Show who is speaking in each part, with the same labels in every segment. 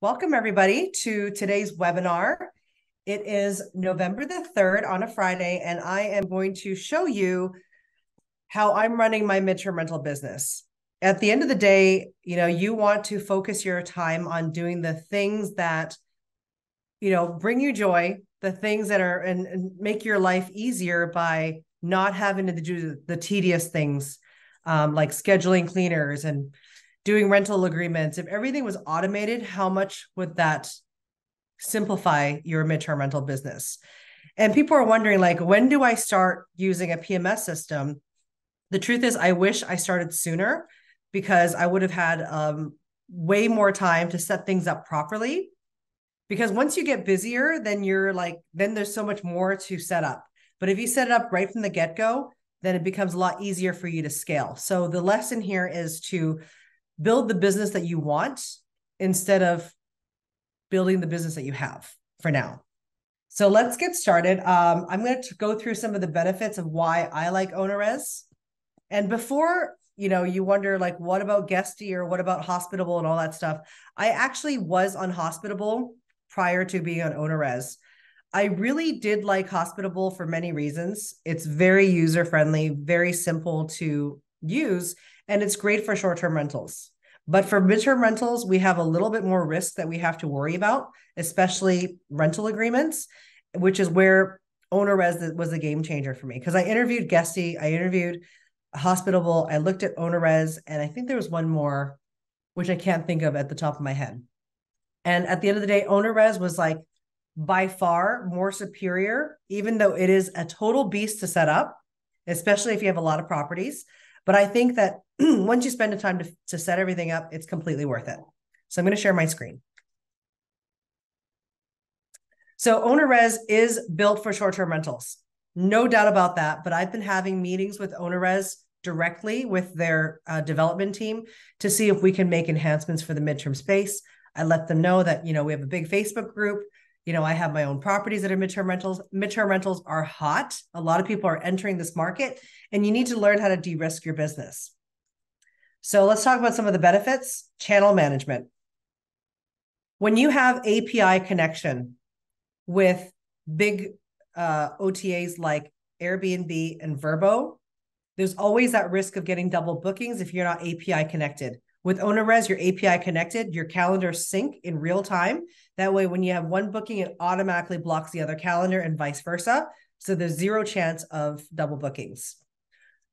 Speaker 1: Welcome, everybody, to today's webinar. It is November the 3rd on a Friday, and I am going to show you how I'm running my midterm rental business. At the end of the day, you know, you want to focus your time on doing the things that, you know, bring you joy, the things that are and, and make your life easier by not having to do the tedious things um, like scheduling cleaners and doing rental agreements, if everything was automated, how much would that simplify your midterm rental business? And people are wondering, like, when do I start using a PMS system? The truth is, I wish I started sooner because I would have had um, way more time to set things up properly. Because once you get busier, then you're like, then there's so much more to set up. But if you set it up right from the get go, then it becomes a lot easier for you to scale. So the lesson here is to build the business that you want instead of building the business that you have for now. So let's get started. Um, I'm going to go through some of the benefits of why I like OwnerRez. And before you know, you wonder like, what about Guesty or what about Hospitable and all that stuff? I actually was on Hospitable prior to being on OwnerRez. I really did like Hospitable for many reasons. It's very user friendly, very simple to use, and it's great for short term rentals. But for midterm rentals, we have a little bit more risk that we have to worry about, especially rental agreements, which is where OwnerRez was a game changer for me because I interviewed Guesty, I interviewed Hospitable, I looked at OwnerRez, and I think there was one more, which I can't think of at the top of my head. And at the end of the day, OwnerRez was like by far more superior, even though it is a total beast to set up, especially if you have a lot of properties. But I think that once you spend the time to, to set everything up, it's completely worth it. So I'm going to share my screen. So OwnerRez is built for short-term rentals. No doubt about that. But I've been having meetings with OwnerRez directly with their uh, development team to see if we can make enhancements for the midterm space. I let them know that, you know, we have a big Facebook group. You know, I have my own properties that are midterm rentals. Midterm rentals are hot. A lot of people are entering this market, and you need to learn how to de risk your business. So let's talk about some of the benefits channel management. When you have API connection with big uh, OTAs like Airbnb and Vrbo, there's always that risk of getting double bookings if you're not API connected. With OwnerRez, you're API connected, your calendar sync in real time. That way, when you have one booking, it automatically blocks the other calendar and vice versa. So there's zero chance of double bookings.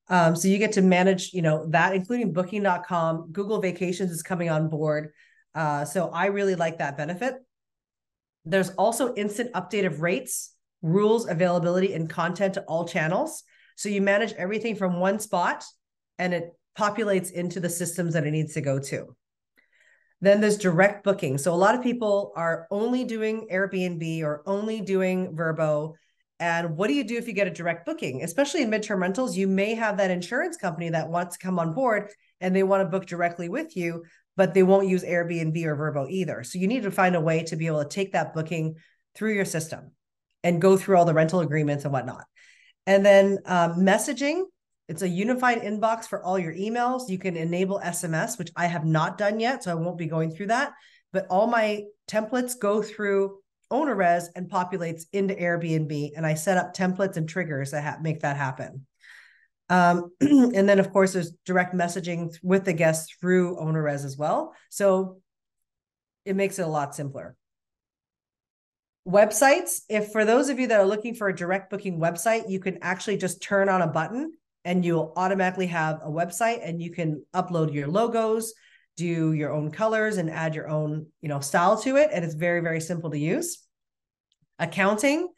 Speaker 1: Um, so you get to manage, you know, that including booking.com. Google Vacations is coming on board. Uh, so I really like that benefit. There's also instant update of rates, rules, availability, and content to all channels. So you manage everything from one spot and it populates into the systems that it needs to go to. Then there's direct booking. So a lot of people are only doing Airbnb or only doing Vrbo. And what do you do if you get a direct booking? Especially in midterm rentals, you may have that insurance company that wants to come on board and they want to book directly with you, but they won't use Airbnb or Vrbo either. So you need to find a way to be able to take that booking through your system and go through all the rental agreements and whatnot. And then um, messaging, it's a unified inbox for all your emails. You can enable SMS, which I have not done yet, so I won't be going through that. But all my templates go through OwnerRez and populates into Airbnb, and I set up templates and triggers that ha- make that happen. Um, and then, of course, there's direct messaging with the guests through OwnerRez as well. So it makes it a lot simpler. Websites, if for those of you that are looking for a direct booking website, you can actually just turn on a button and you'll automatically have a website and you can upload your logos do your own colors and add your own you know style to it. And it's very very simple to use. Accounting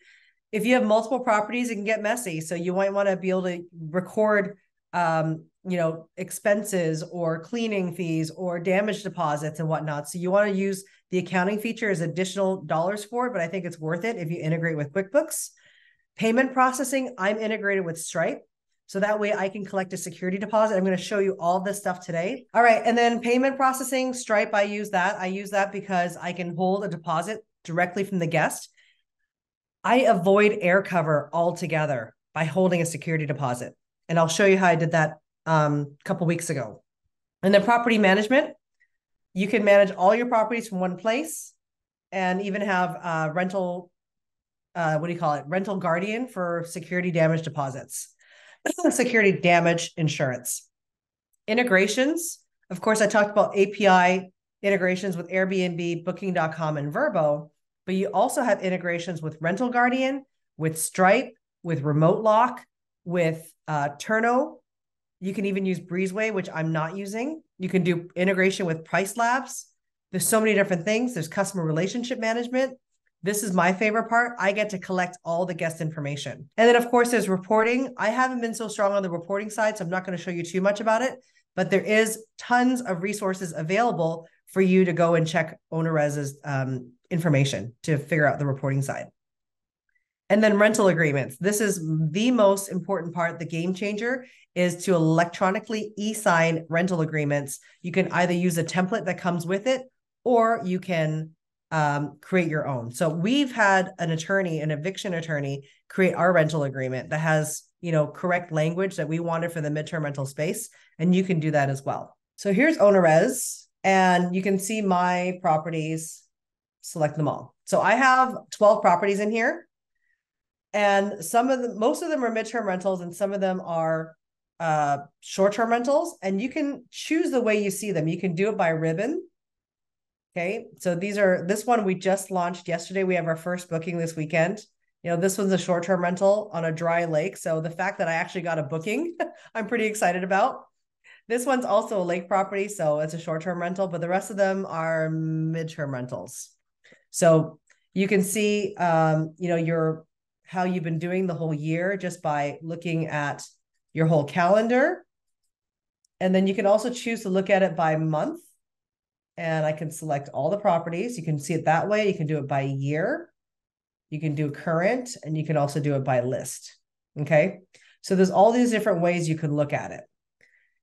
Speaker 1: if you have multiple properties it can get messy. So you might want to be able to record um, you know expenses or cleaning fees or damage deposits and whatnot. So you want to use the accounting feature as additional dollars for it but i think it's worth it if you integrate with quickbooks. Payment processing i'm integrated with stripe so that way I can collect a security deposit. I'm going to show you all this stuff today. All right. And then payment processing, Stripe, I use that. I use that because I can hold a deposit directly from the guest. I avoid AirCover altogether by holding a security deposit. And I'll show you how I did that um, a couple weeks ago. And then property management, You can manage all your properties from one place and even have uh, rental, uh, what do you call it? Rental guardian for security damage deposits, security damage insurance. Integrations. Of course, I talked about API integrations with Airbnb, Booking.com, and Vrbo, but you also have integrations with Rental Guardian, with Stripe, with RemoteLock, with uh, Turno. You can even use Breezeway, which I'm not using. You can do integration with PriceLabs. There's so many different things. There's customer relationship management. This is my favorite part. I get to collect all the guest information. And then, of course, there's reporting. I haven't been so strong on the reporting side, so I'm not going to show you too much about it, but there is tons of resources available for you to go and check OwnerRez's um, information to figure out the reporting side. And then rental agreements. This is the most important part, the game changer is to electronically e-sign rental agreements. You can either use a template that comes with it or you can um, create your own. So we've had an attorney, an eviction attorney, create our rental agreement that has, you know, correct language that we wanted for the midterm rental space. And you can do that as well. So here's OwnerRez, and you can see my properties, select them all. So I have 12 properties in here and some of the most of them are midterm rentals and some of them are uh short-term rentals and you can choose the way you see them you can do it by ribbon okay so these are this one we just launched yesterday we have our first booking this weekend you know this one's a short-term rental on a dry lake so the fact that i actually got a booking i'm pretty excited about this one's also a lake property so it's a short-term rental but the rest of them are midterm rentals so you can see um you know your how you've been doing the whole year just by looking at your whole calendar. And then you can also choose to look at it by month. And I can select all the properties. You can see it that way. You can do it by year. You can do current and you can also do it by list. Okay. So there's all these different ways you can look at it.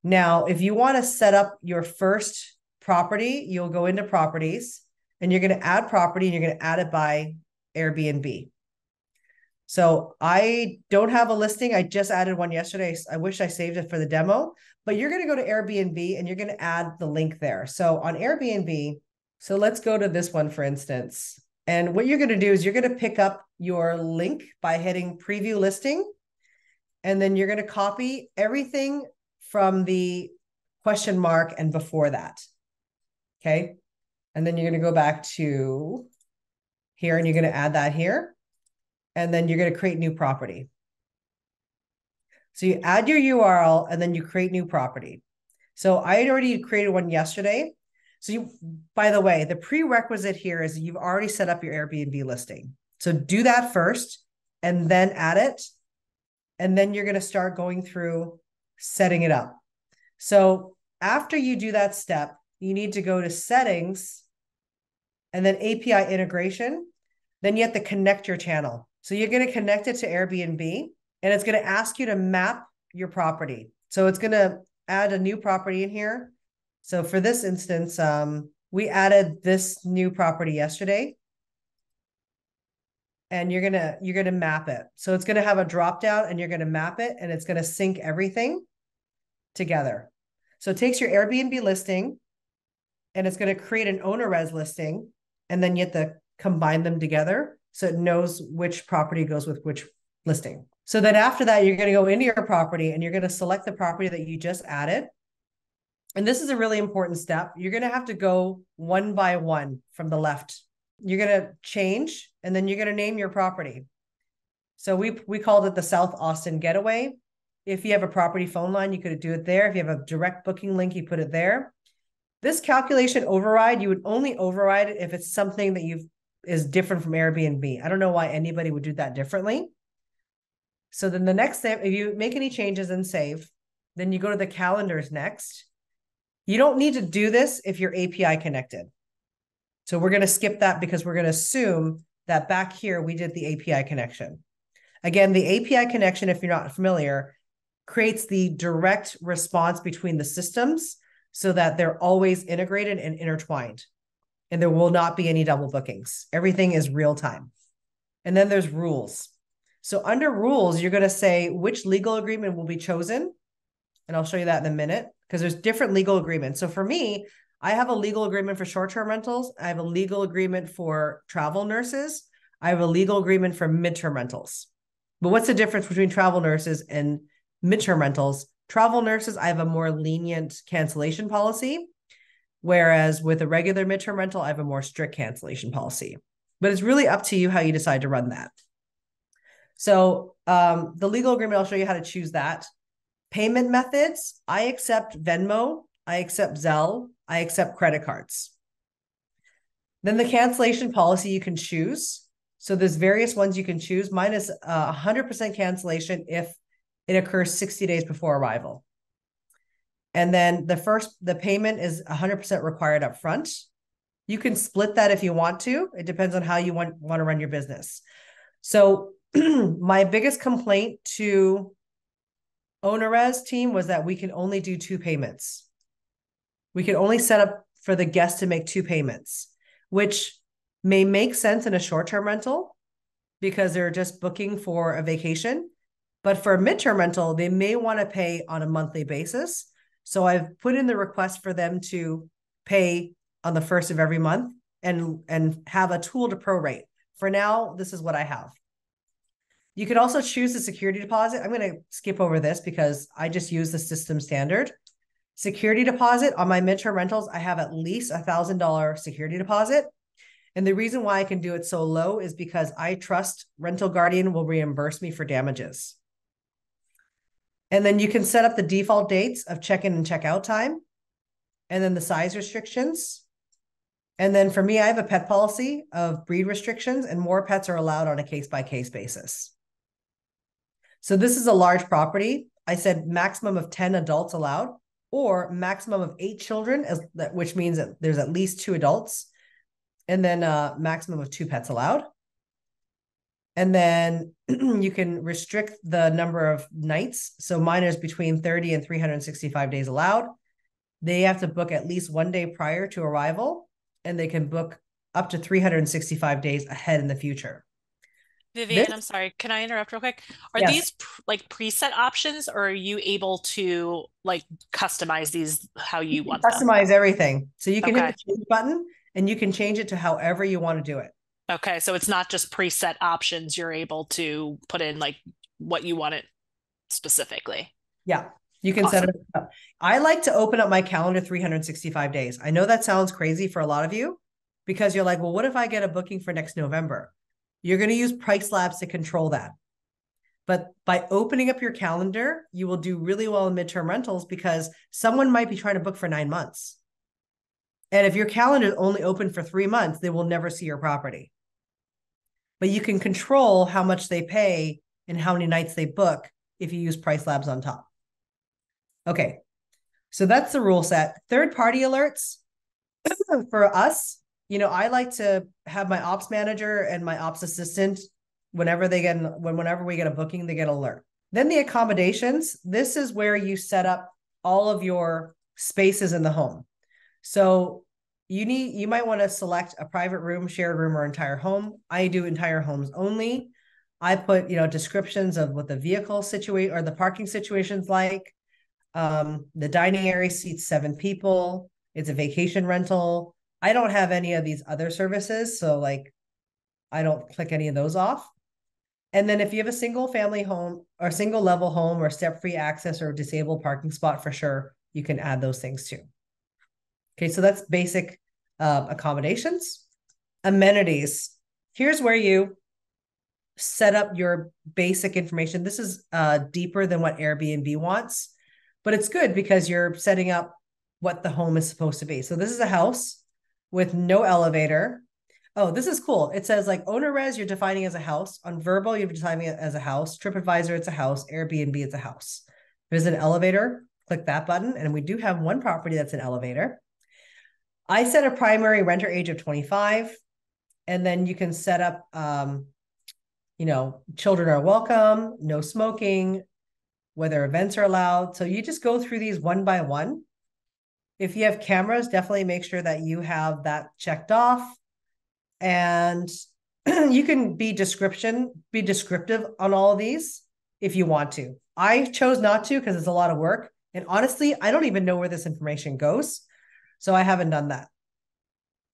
Speaker 1: Now, if you want to set up your first property, you'll go into properties and you're going to add property and you're going to add it by Airbnb. So I don't have a listing. I just added one yesterday. I wish I saved it for the demo, but you're going to go to Airbnb and you're going to add the link there. So on Airbnb, so let's go to this one, for instance. And what you're going to do is you're going to pick up your link by hitting preview listing. And then you're going to copy everything from the question mark and before that. Okay. And then you're going to go back to here and you're going to add that here and then you're going to create new property. So you add your URL and then you create new property. So I had already created one yesterday. So you, by the way, the prerequisite here is you've already set up your Airbnb listing. So do that first and then add it. And then you're going to start going through setting it up. So after you do that step, you need to go to settings and then API integration. Then you have to connect your channel. So you're going to connect it to Airbnb and it's going to ask you to map your property. So it's going to add a new property in here. So for this instance, um, we added this new property yesterday. And you're gonna you're gonna map it. So it's gonna have a drop down and you're gonna map it and it's gonna sync everything together. So it takes your Airbnb listing and it's gonna create an OwnerRez listing, and then you have to combine them together so it knows which property goes with which listing. So then after that, you're going to go into your property and you're going to select the property that you just added. And this is a really important step. You're going to have to go one by one from the left. You're going to change and then you're going to name your property. So we we called it the South Austin Getaway. If you have a property phone line, you could do it there. If you have a direct booking link, you put it there. This calculation override, you would only override it if it's something that you've is different from Airbnb. I don't know why anybody would do that differently. So then the next step, if you make any changes and save, then you go to the calendars next. You don't need to do this if you're API connected. So we're going to skip that because we're going to assume that back here we did the API connection. Again, the API connection, if you're not familiar, creates the direct response between the systems so that they're always integrated and intertwined and there will not be any double bookings. Everything is real time. And then there's rules. So under rules, you're going to say which legal agreement will be chosen. And I'll show you that in a minute because there's different legal agreements. So for me, I have a legal agreement for short term rentals. I have a legal agreement for travel nurses. I have a legal agreement for midterm rentals. But what's the difference between travel nurses and midterm rentals? Travel nurses, I have a more lenient cancellation policy. Whereas with a regular midterm rental, I have a more strict cancellation policy. But it's really up to you how you decide to run that. So um, the legal agreement, I'll show you how to choose that. Payment methods, I accept Venmo, I accept Zelle, I accept credit cards. Then the cancellation policy you can choose. So there's various ones you can choose. Mine is uh, 100% cancellation if it occurs 60 days before arrival. And then the first, the payment is 100% required up front. You can split that if you want to. It depends on how you want, want to run your business. So my biggest complaint to OwnerRez team was that we can only do two payments. We can only set up for the guest to make two payments, which may make sense in a short-term rental because they're just booking for a vacation. But for a midterm rental, they may want to pay on a monthly basis. So I've put in the request for them to pay on the first of every month and and have a tool to prorate. For now, this is what I have. You could also choose the security deposit. I'm going to skip over this because I just use the system standard. Security deposit on my midterm rentals, I have at least a thousand dollar security deposit. And the reason why I can do it so low is because I trust Rental Guardian will reimburse me for damages. And then you can set up the default dates of check-in and check-out time, and then the size restrictions. And then for me, I have a pet policy of breed restrictions, and more pets are allowed on a case-by-case basis. So this is a large property. I said maximum of 10 adults allowed or maximum of eight children, as which means that there's at least two adults, and then a uh, maximum of two pets allowed. And then you can restrict the number of nights. So mine is between 30 and 365 days allowed. They have to book at least one day prior to arrival, and they can book up to 365 days ahead in the future.
Speaker 2: Vivian, this, I'm sorry. Can I interrupt real quick? Are yes. these like preset options, or are you able to like customize these how you, you want?
Speaker 1: Customize them? everything, so you can okay. hit the change button and you can change it to however you want to do it.
Speaker 2: Okay, so it's not just preset options. You're able to put in like what you want it specifically.
Speaker 1: Yeah, you can awesome. set it up. I like to open up my calendar 365 days. I know that sounds crazy for a lot of you because you're like, well, what if I get a booking for next November? You're going to use PriceLabs to control that. But by opening up your calendar, you will do really well in midterm rentals because someone might be trying to book for nine months. And if your calendar is only open for three months, they will never see your property. But you can control how much they pay and how many nights they book if you use PriceLabs on top. Okay, so that's the rule set. Third party alerts for us, you know, I like to have my ops manager and my ops assistant whenever they get when whenever we get a booking, they get alert. Then the accommodations. This is where you set up all of your spaces in the home. So you need you might want to select a private room, shared room, or entire home. I do entire homes only. I put you know descriptions of what the vehicle situation or the parking situation's like. Um, the dining area seats seven people. It's a vacation rental. I don't have any of these other services. So like I don't click any of those off. And then if you have a single family home or single level home or step free access or disabled parking spot for sure, you can add those things too. Okay, so that's basic uh, accommodations. Amenities. Here's where you set up your basic information. This is uh, deeper than what Airbnb wants, but it's good because you're setting up what the home is supposed to be. So this is a house with no elevator. Oh, this is cool. It says like OwnerRez, you're defining as a house. On Vrbo, you're defining it as a house. TripAdvisor, it's a house. Airbnb, it's a house. There's an elevator. Click that button. And we do have one property that's an elevator. I set a primary renter age of 25. And then you can set up, um, you know, children are welcome, no smoking, whether events are allowed. So you just go through these one by one if you have cameras, definitely make sure that you have that checked off. And you can be description, be descriptive on all of these if you want to. I chose not to because it's a lot of work. And honestly, I don't even know where this information goes. So I haven't done that.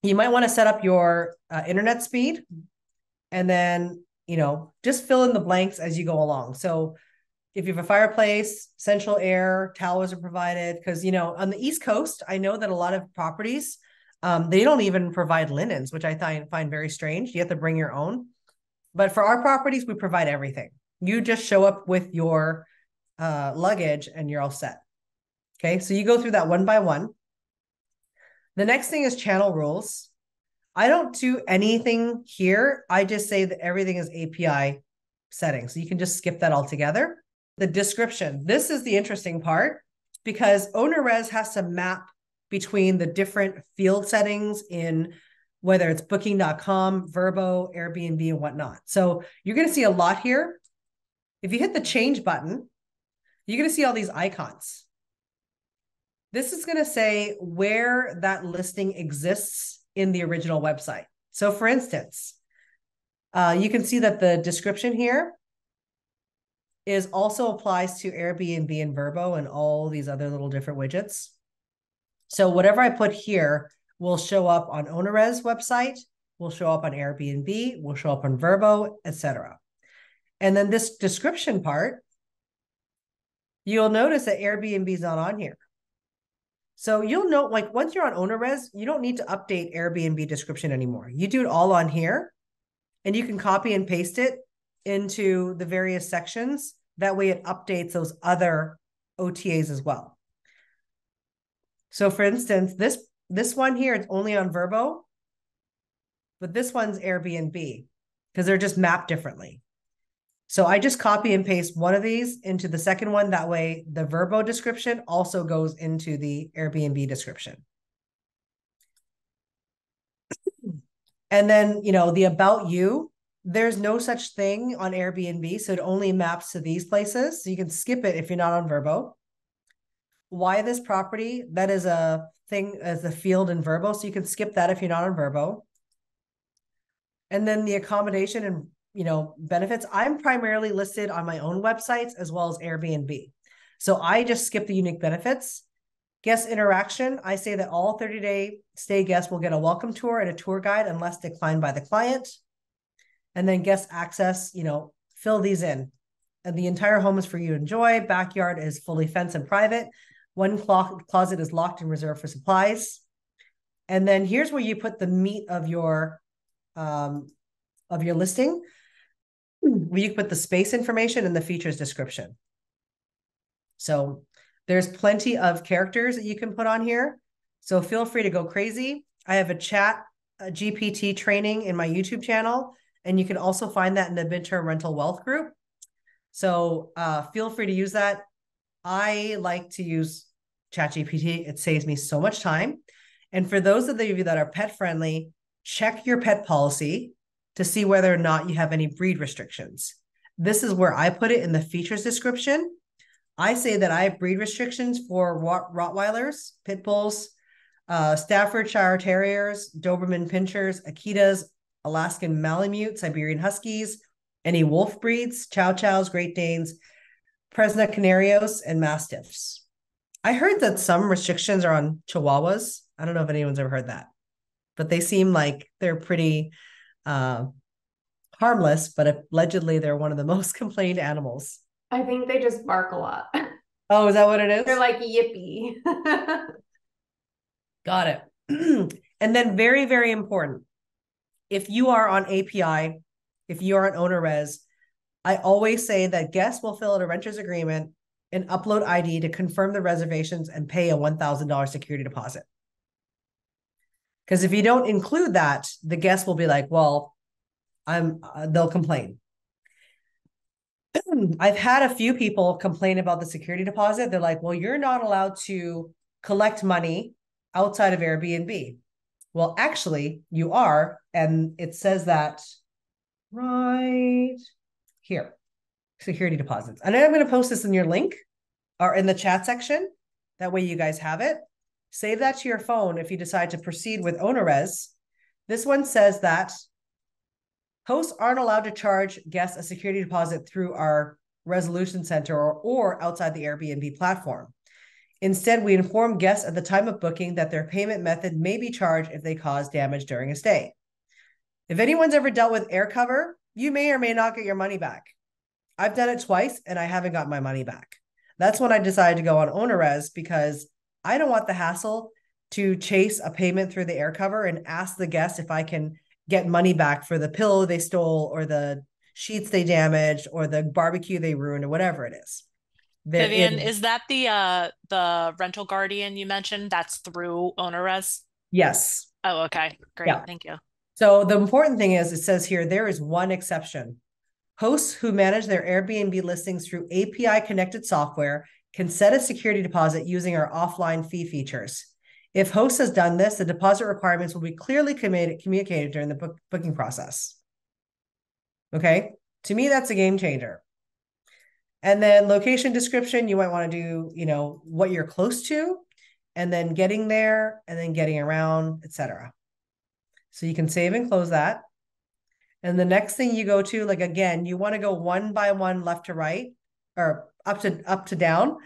Speaker 1: You might want to set up your uh, internet speed and then, you know, just fill in the blanks as you go along. So if you have a fireplace, central air, towels are provided. Because, you know, on the East Coast, I know that a lot of properties, um, they don't even provide linens, which I find, find very strange. You have to bring your own. But for our properties, we provide everything. You just show up with your uh, luggage and you're all set. Okay, so you go through that one by one. The next thing is channel rules. I don't do anything here. I just say that everything is API settings. So you can just skip that altogether. The description. This is the interesting part because OwnerRez has to map between the different field settings in whether it's booking.com, Vrbo, Airbnb, and whatnot. So you're going to see a lot here. If you hit the change button, you're going to see all these icons. This is going to say where that listing exists in the original website. So for instance, uh, you can see that the description here is also applies to Airbnb and Vrbo and all these other little different widgets. So whatever I put here will show up on OwnerRez website, will show up on Airbnb, will show up on Vrbo, etc. And then this description part, you'll notice that Airbnb is not on here. So you'll know, like once you're on OwnerRez, you don't need to update Airbnb description anymore. You do it all on here, and you can copy and paste it into the various sections. That way, it updates those other OTAs as well. So, for instance, this this one here, it's only on Vrbo, but this one's Airbnb because they're just mapped differently. So I just copy and paste one of these into the second one. That way the Vrbo description also goes into the Airbnb description. And then, you know, the about you, there's no such thing on Airbnb. So it only maps to these places. So you can skip it if you're not on Vrbo. Why this property? That is a thing as a field in Vrbo. So you can skip that if you're not on Vrbo. And then the accommodation and you know, benefits. I'm primarily listed on my own websites as well as Airbnb. So I just skip the unique benefits. Guest interaction. I say that all 30 day stay guests will get a welcome tour and a tour guide unless declined by the client. And then guest access, you know, fill these in. And the entire home is for you to enjoy. Backyard is fully fenced and private. One clo- closet is locked and reserved for supplies. And then here's where you put the meat of your um, of your listing you put the space information and the features description. So there's plenty of characters that you can put on here. So feel free to go crazy. I have a chat a GPT training in my YouTube channel, and you can also find that in the midterm rental wealth group. So uh, feel free to use that. I like to use ChatGPT. It saves me so much time. And for those of you that are pet friendly, check your pet policy to see whether or not you have any breed restrictions. This is where I put it in the features description. I say that I have breed restrictions for Rottweilers, Pit Bulls, uh, Staffordshire Terriers, Doberman Pinschers, Akitas, Alaskan Malamute, Siberian Huskies, any wolf breeds, Chow Chows, Great Danes, Presa Canarios, and Mastiffs. I heard that some restrictions are on Chihuahuas. I don't know if anyone's ever heard that, but they seem like they're pretty uh, harmless, but allegedly they're one of the most complained animals.
Speaker 3: I think they just bark a lot.
Speaker 1: Oh, is that what it is?
Speaker 3: They're like yippy.
Speaker 1: Got it. and then very, very important. If you are on API, if you are an OwnerRez, I always say that guests will fill out a renter's agreement and upload ID to confirm the reservations and pay a $1,000 security deposit. Because if you don't include that, the guest will be like, well, I'm, uh, they'll complain. I've had a few people complain about the security deposit. They're like, well, you're not allowed to collect money outside of Airbnb. Well, actually, you are. And it says that right here security deposits. And I'm going to post this in your link or in the chat section. That way, you guys have it. Save that to your phone if you decide to proceed with OwnerRez. This one says that hosts aren't allowed to charge guests a security deposit through our resolution center or, or outside the Airbnb platform. Instead, we inform guests at the time of booking that their payment method may be charged if they cause damage during a stay. If anyone's ever dealt with AirCover, you may or may not get your money back. I've done it twice and I haven't got my money back. That's when I decided to go on OwnerRez because I don't want the hassle to chase a payment through the AirCover and ask the guest if I can get money back for the pillow they stole or the sheets they damaged or the barbecue they ruined or whatever it is.
Speaker 2: Vivian, is that the uh the rental guardian you mentioned? That's through OwnerRez?
Speaker 1: Yes.
Speaker 2: Oh, okay. Great. Yeah. Thank you.
Speaker 1: So the important thing is it says here there is one exception. Hosts who manage their Airbnb listings through API connected software can set a security deposit using our offline fee features. If host has done this, the deposit requirements will be clearly communicated during the book booking process. Okay, to me, that's a game changer. And then location description, you might want to do, you know, what you're close to, and then getting there, and then getting around, etc. So you can save and close that. And the next thing you go to, like again, you want to go one by one left to right or up to up to down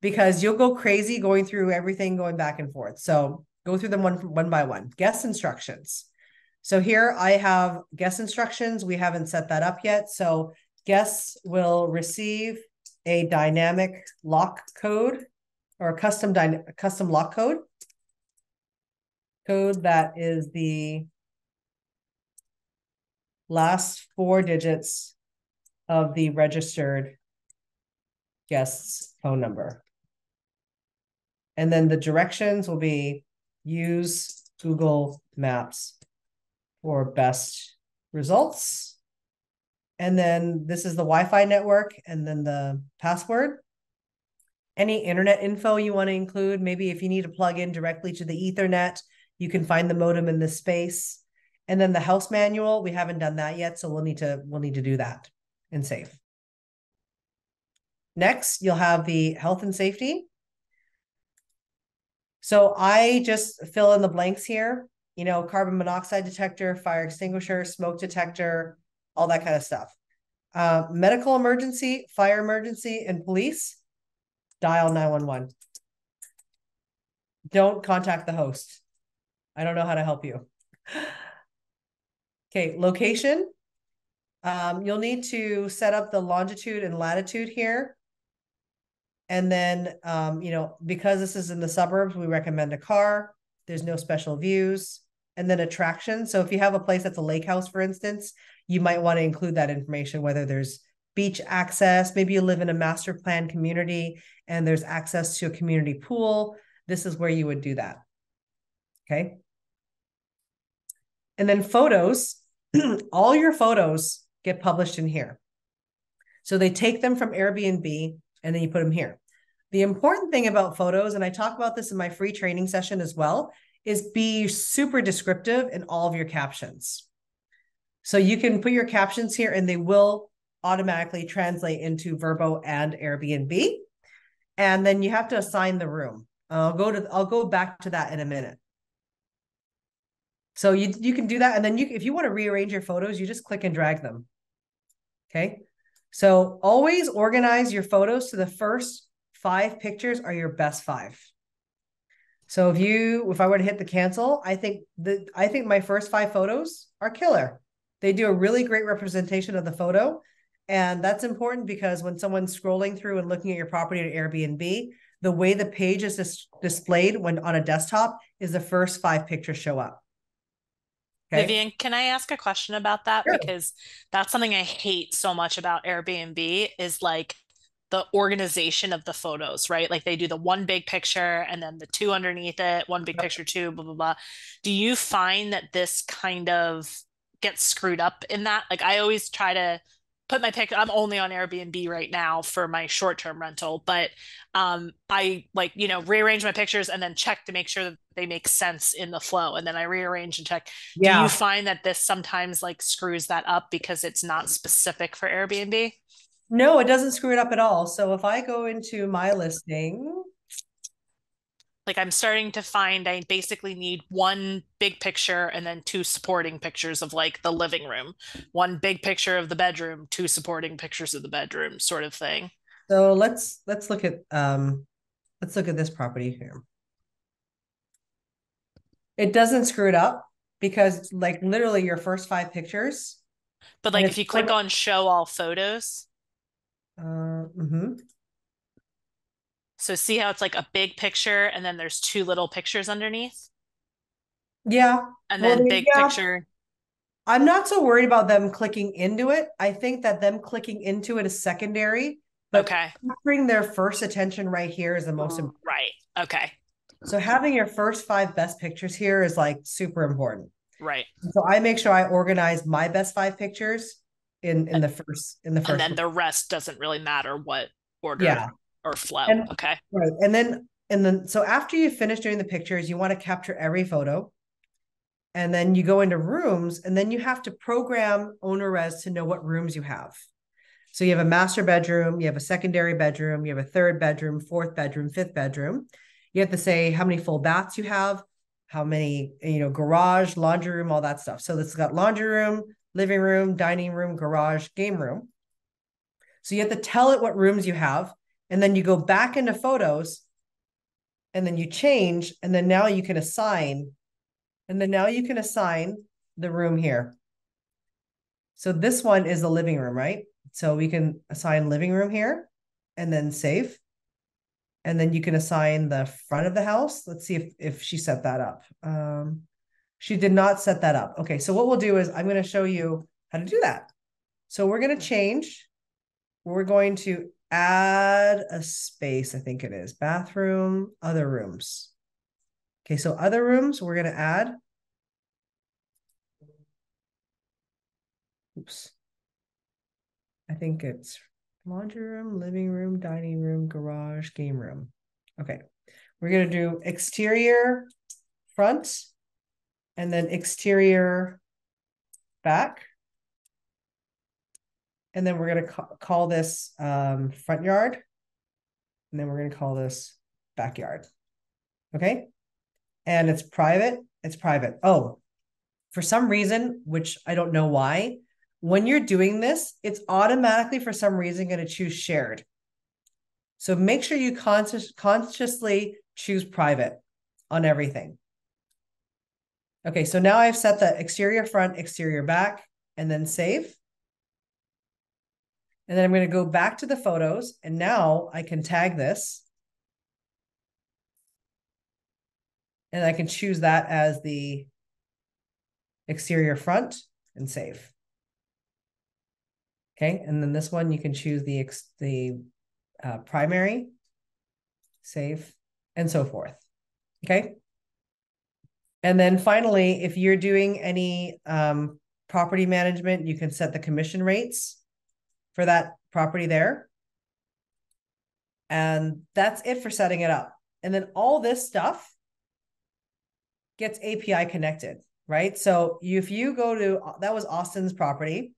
Speaker 1: because you'll go crazy going through everything going back and forth. So go through them one one by one. Guest instructions. So here I have guest instructions. We haven't set that up yet. So guests will receive a dynamic lock code or a custom dy- custom lock code. Code that is the last four digits of the registered guest's phone number. And then the directions will be use Google Maps for best results. And then this is the Wi-Fi network and then the password. Any internet info you want to include, maybe if you need to plug in directly to the ethernet, you can find the modem in this space. And then the house manual, we haven't done that yet, so we'll need to we'll need to do that and save. Next, you'll have the health and safety. So I just fill in the blanks here, you know, carbon monoxide detector, fire extinguisher, smoke detector, all that kind of stuff. Uh, medical emergency, fire emergency, and police, dial 911. Don't contact the host. I don't know how to help you. Okay, location. Um, you'll need to set up the longitude and latitude here. And then, um, you know, because this is in the suburbs, we recommend a car. There's no special views. And then attraction. So if you have a place that's a lake house, for instance, you might want to include that information, whether there's beach access, maybe you live in a master plan community and there's access to a community pool. This is where you would do that. Okay. And then photos, all your photos get published in here. So they take them from Airbnb and then you put them here. The important thing about photos, and I talk about this in my free training session as well, is be super descriptive in all of your captions. So you can put your captions here and they will automatically translate into Vrbo and Airbnb. And then you have to assign the room. I'll go to I'll go back to that in a minute. So you you can do that, and then you if you want to rearrange your photos, you just click and drag them. Okay. So always organize your photos to the first five pictures are your best five. So if you if I were to hit the cancel, I think the I think my first five photos are killer. They do a really great representation of the photo. And that's important because when someone's scrolling through and looking at your property at Airbnb, the way the page is dis- displayed when on a desktop is the first five pictures show up.
Speaker 2: Okay. Vivian, can I ask a question about that? Sure. Because that's something I hate so much about Airbnb is like the organization of the photos, right? Like they do the one big picture and then the two underneath it, one big picture, two, blah, blah, blah. Do you find that this kind of gets screwed up in that? Like I always try to put my pick i'm only on airbnb right now for my short-term rental but um i like you know rearrange my pictures and then check to make sure that they make sense in the flow and then i rearrange and check. Yeah. do you find that this sometimes like screws that up because it's not specific for airbnb?
Speaker 1: No it doesn't screw it up at all. So if i go into my listing
Speaker 2: like I'm starting to find I basically need one big picture and then two supporting pictures of like the living room, one big picture of the bedroom, two supporting pictures of the bedroom, sort of thing.
Speaker 1: So let's let's look at um let's look at this property here. It doesn't screw it up because like literally your first five pictures.
Speaker 2: But like if you click on show all photos.
Speaker 1: Uh, mm-hmm.
Speaker 2: So see how it's like a big picture and then there's two little pictures underneath?
Speaker 1: Yeah.
Speaker 2: And then well, big yeah. picture.
Speaker 1: I'm not so worried about them clicking into it. I think that them clicking into it is secondary.
Speaker 2: But okay.
Speaker 1: Bring their first attention right here is the most mm, important.
Speaker 2: Right. Okay.
Speaker 1: So having your first five best pictures here is like super important.
Speaker 2: Right.
Speaker 1: So I make sure I organize my best five pictures in in the first in the first.
Speaker 2: And then the rest doesn't really matter what order. Yeah. Or flow.
Speaker 1: And,
Speaker 2: okay.
Speaker 1: Right. And then and then so after you finish doing the pictures, you want to capture every photo. And then you go into rooms, and then you have to program OwnerRez to know what rooms you have. So you have a master bedroom, you have a secondary bedroom, you have a third bedroom, fourth bedroom, fifth bedroom. You have to say how many full baths you have, how many, you know, garage, laundry room, all that stuff. So this got laundry room, living room, dining room, garage, game room. So you have to tell it what rooms you have. And then you go back into photos and then you change. And then now you can assign. And then now you can assign the room here. So this one is the living room, right? So we can assign living room here and then save. And then you can assign the front of the house. Let's see if, if she set that up. Um, she did not set that up. Okay, so what we'll do is I'm going to show you how to do that. So we're going to change. We're going to add a space, I think it is, bathroom, other rooms. Okay, so other rooms, we're going to add. Oops. I think it's laundry room, living room, dining room, garage, game room. Okay. We're going to do exterior front and then exterior back. And then we're going to ca call this um, front yard. And then we're going to call this backyard. Okay. And it's private. It's private. Oh, for some reason, which I don't know why, when you're doing this, it's automatically for some reason going to choose shared. So make sure you conscious, consciously choose private on everything. Okay, so now I've set the exterior front, exterior back, and then save. And then I'm going to go back to the photos, and now I can tag this. And I can choose that as the exterior front and save. Okay, and then this one you can choose the ex- the uh, primary, save, and so forth. Okay. And then finally, if you're doing any um, property management, you can set the commission rates for that property there. And that's it for setting it up. And then all this stuff gets API connected, right? So if you go to, that was Austin's property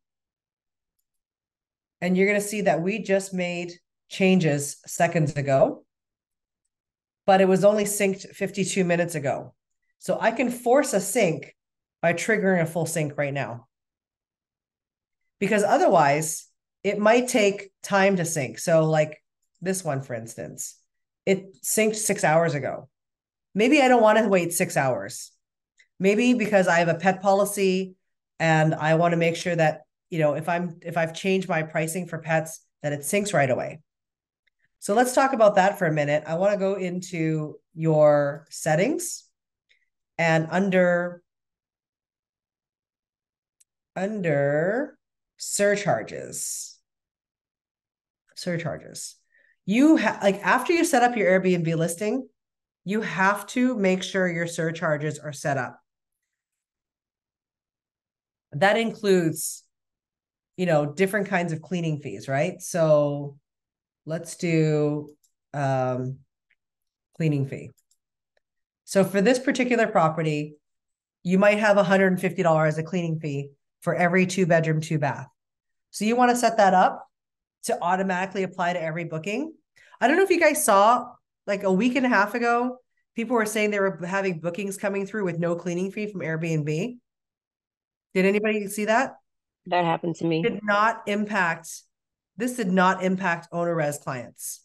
Speaker 1: and you're going to see that we just made changes seconds ago, but it was only synced 52 minutes ago. So I can force a sync by triggering a full sync right now. Because otherwise, it might take time to sync. So, like this one, for instance, it synced six hours ago. Maybe I don't want to wait six hours. Maybe because I have a pet policy and I want to make sure that you know, if I'm if I've changed my pricing for pets, that it syncs right away. So let's talk about that for a minute. I want to go into your settings and under under surcharges. Surcharges. You have like after you set up your Airbnb listing, you have to make sure your surcharges are set up. That includes you know, different kinds of cleaning fees, right? So let's do um, cleaning fee. So for this particular property, you might have $150 as a cleaning fee for every two bedroom, two bath. So you want to set that up to automatically apply to every booking. I don't know if you guys saw like a week and a half ago, people were saying they were having bookings coming through with no cleaning fee from Airbnb. Did anybody see that?
Speaker 4: That happened to me.
Speaker 1: Did not impact. This did not impact OwnerRez clients.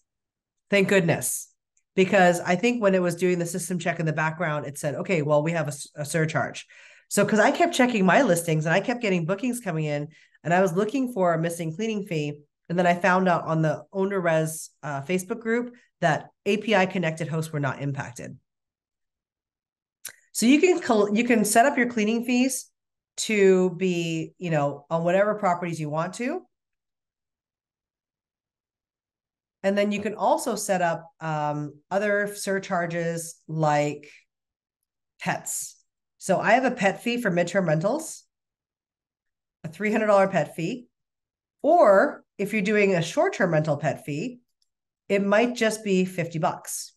Speaker 1: Thank goodness. because I think when it was doing the system check in the background, it said, okay, well, we have a, a surcharge. So, because I kept checking my listings and I kept getting bookings coming in, and I was looking for a missing cleaning fee. And then I found out on the OwnerRez uh, Facebook group that API connected hosts were not impacted. So you can you can set up your cleaning fees to be, you know, on whatever properties you want to. And then you can also set up um, other surcharges like pets. So I have a pet fee for midterm rentals, a $300 pet fee. Or if you're doing a short term rental pet fee, it might just be 50 bucks.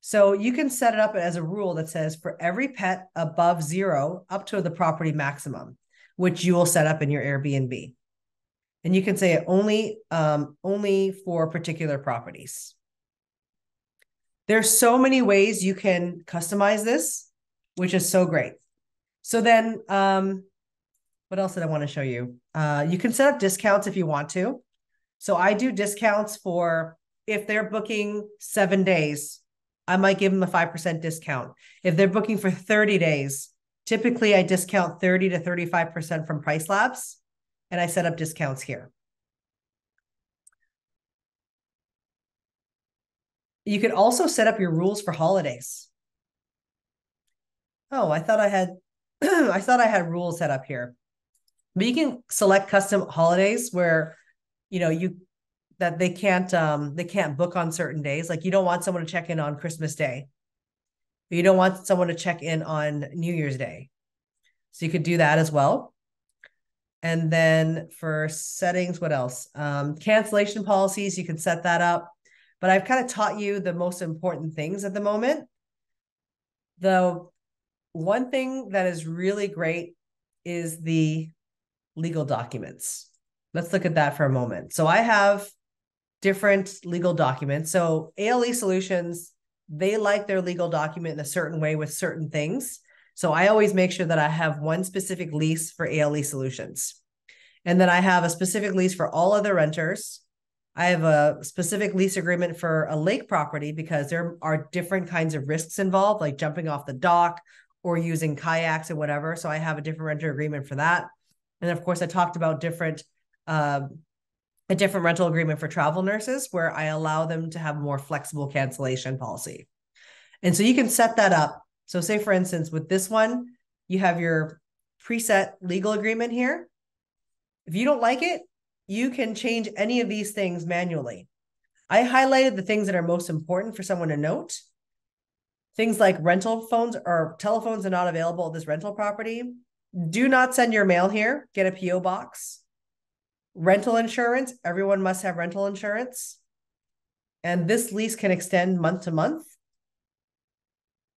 Speaker 1: So you can set it up as a rule that says for every pet above zero up to the property maximum, which you will set up in your Airbnb. And you can say it only um, only for particular properties. There's so many ways you can customize this, which is so great. So then um, what else did I want to show you? Uh, you can set up discounts if you want to. So I do discounts for if they're booking seven days, I might give them a 5% discount. If they're booking for 30 days, typically I discount 30 to 35% from PriceLabs and I set up discounts here. You can also set up your rules for holidays. Oh, I thought I had I thought I had rules set up here. But you can select custom holidays where you know you that they can't um they can't book on certain days. Like you don't want someone to check in on Christmas Day. You don't want someone to check in on New Year's Day. So you could do that as well. And then for settings, what else? Um, cancellation policies, you can set that up. But I've kind of taught you the most important things at the moment. The one thing that is really great is the legal documents. Let's look at that for a moment. So I have different legal documents. So ALE Solutions, they like their legal document in a certain way with certain things. So I always make sure that I have one specific lease for ALE Solutions. And then I have a specific lease for all other renters. I have a specific lease agreement for a lake property because there are different kinds of risks involved, like jumping off the dock or using kayaks or whatever. So I have a different renter agreement for that. And of course, I talked about different uh, a different rental agreement for travel nurses where I allow them to have more flexible cancellation policy. And so you can set that up. So, say for instance, with this one, you have your preset legal agreement here. If you don't like it, you can change any of these things manually. I highlighted the things that are most important for someone to note. Things like rental phones or telephones are not available at this rental property. Do not send your mail here. Get a PO box rental insurance. Everyone must have rental insurance. And this lease can extend month to month.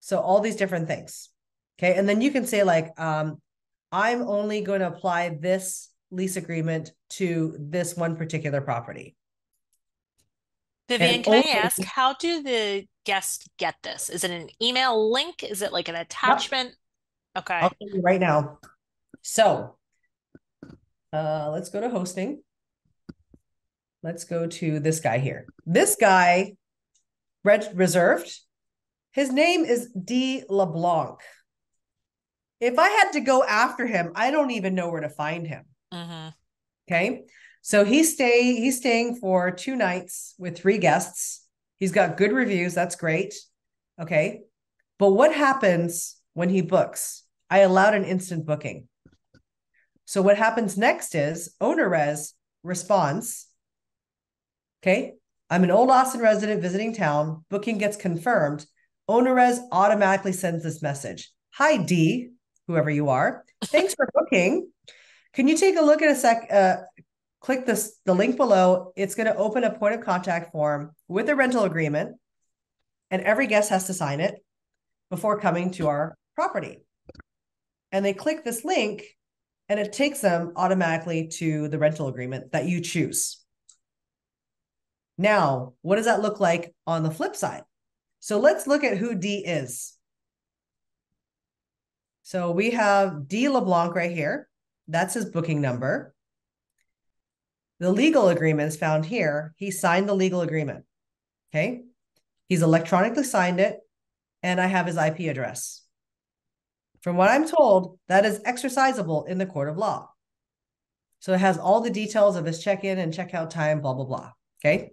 Speaker 1: So all these different things. Okay. And then you can say like, um, I'm only going to apply this lease agreement to this one particular property.
Speaker 2: Vivian, and can only- I ask, how do the guests get this? Is it an email link? Is it like an attachment? Yep. Okay.
Speaker 1: I'll tell you right now. So uh, let's go to hosting. Let's go to this guy here. This guy, red reserved. His name is D LeBlanc. If I had to go after him, I don't even know where to find him. Mm-hmm. Okay. So he's stay he's staying for two nights with three guests. He's got good reviews. That's great. Okay. But what happens when he books? I allowed an instant booking. So what happens next is OwnerRez response. Okay. I'm an old Austin resident visiting town. Booking gets confirmed. OwnerRez automatically sends this message. Hi, D, whoever you are. Thanks for booking. Can you take a look at a sec? Uh, click this the link below. It's going to open a point of contact form with a rental agreement, and every guest has to sign it before coming to our property. And they click this link, and it takes them automatically to the rental agreement that you choose. Now, what does that look like on the flip side? So let's look at who D is. So we have D LeBlanc right here. That's his booking number. The legal agreement is found here. He signed the legal agreement. Okay. He's electronically signed it, and I have his IP address. From what I'm told, that is exercisable in the court of law. So it has all the details of his check-in and check out time, blah, blah, blah. Okay.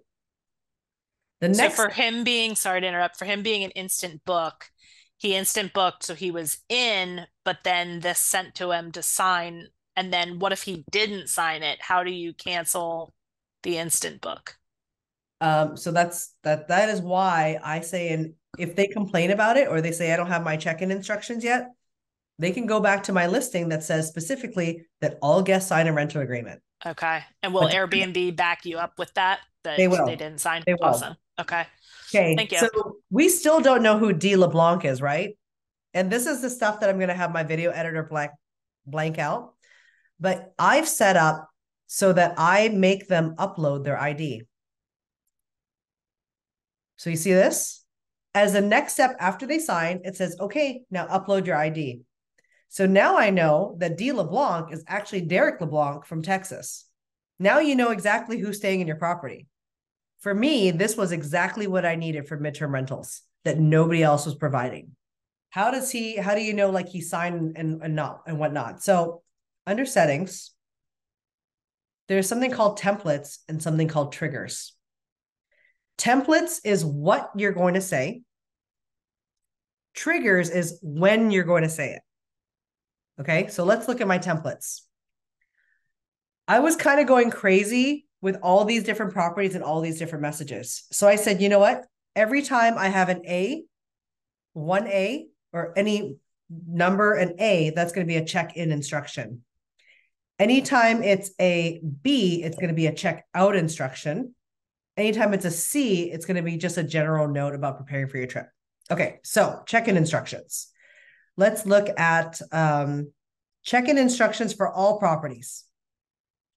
Speaker 2: The next so for him being sorry to interrupt, for him being an instant book, he instant booked, so he was in, but then this sent to him to sign. And then what if he didn't sign it? How do you cancel the instant book?
Speaker 1: Um, so that's that that is why I say and if they complain about it or they say I don't have my check-in instructions yet, they can go back to my listing that says specifically that all guests sign a rental agreement.
Speaker 2: Okay. And will but, Airbnb back you up with that? That
Speaker 1: they will.
Speaker 2: They didn't sign. They will. Awesome. Okay.
Speaker 1: Okay. Thank you. So we still don't know who D LeBlanc is, right? And this is the stuff that I'm going to have my video editor blank blank out. But I've set up so that I make them upload their ID. So you see this? As the next step after they sign, it says, okay, now upload your ID. So now I know that D LeBlanc is actually Derek LeBlanc from Texas. Now you know exactly who's staying in your property. For me, this was exactly what I needed for midterm rentals that nobody else was providing. How does he, how do you know like he signed and, and not and whatnot? So under settings, there's something called templates and something called triggers. Templates is what you're going to say. Triggers is when you're going to say it. Okay, so let's look at my templates. I was kind of going crazy with all these different properties and all these different messages. So I said, you know what? Every time I have an A, one A, or any number an A, that's going to be a check in instruction. Anytime it's a B, it's going to be a check out instruction. Anytime it's a C, it's going to be just a general note about preparing for your trip. Okay, so check in instructions let's look at um, check-in instructions for all properties.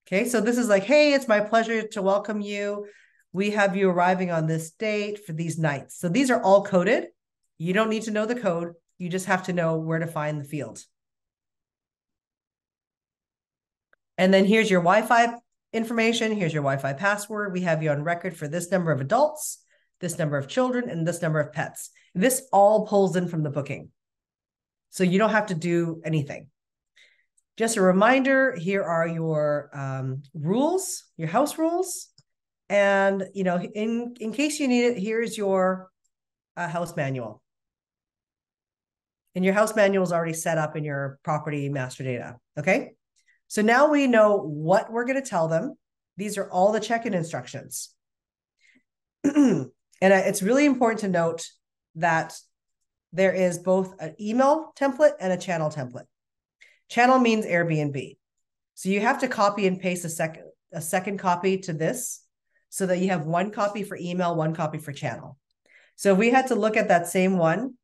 Speaker 1: Okay, so this is like, hey, it's my pleasure to welcome you. We have you arriving on this date for these nights. So these are all coded. You don't need to know the code. You just have to know where to find the field. And then here's your Wi-Fi information. Here's your Wi-Fi password. We have you on record for this number of adults, this number of children, and this number of pets. This all pulls in from the booking. So you don't have to do anything. Just a reminder, here are your um, rules, your house rules. And, you know, in, in case you need it, here's your uh, house manual. And your house manual is already set up in your property master data. Okay. So now we know what we're going to tell them. These are all the check-in instructions. and it's really important to note that there is both an email template and a channel template. Channel means Airbnb. So you have to copy and paste a second a second copy to this so that you have one copy for email, one copy for channel. So if we had to look at that same one,